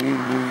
Mm-hmm.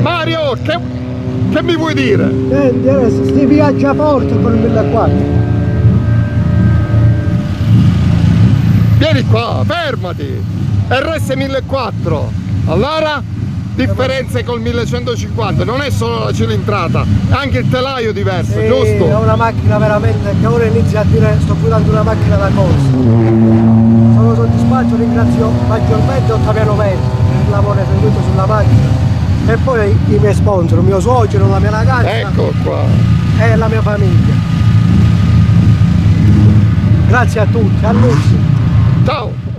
Mario, che, che mi vuoi dire? Senti, adesso si viaggia forte con il 1400. Vieni qua, fermati! RS 1400. Allora, differenze col 1150, non è solo la cilindrata, è anche il telaio diverso, Sì, giusto? È una macchina veramente che ora inizia a dire sto guidando una macchina da corsa. Sono soddisfatto, ringrazio maggiormente Ottaviano Verdi per il lavoro eseguito sulla macchina. E poi i miei sponsor, mio suocero, la mia ragazza Ecco qua. e la mia famiglia. Grazie a tutti, a Luzzi. tal.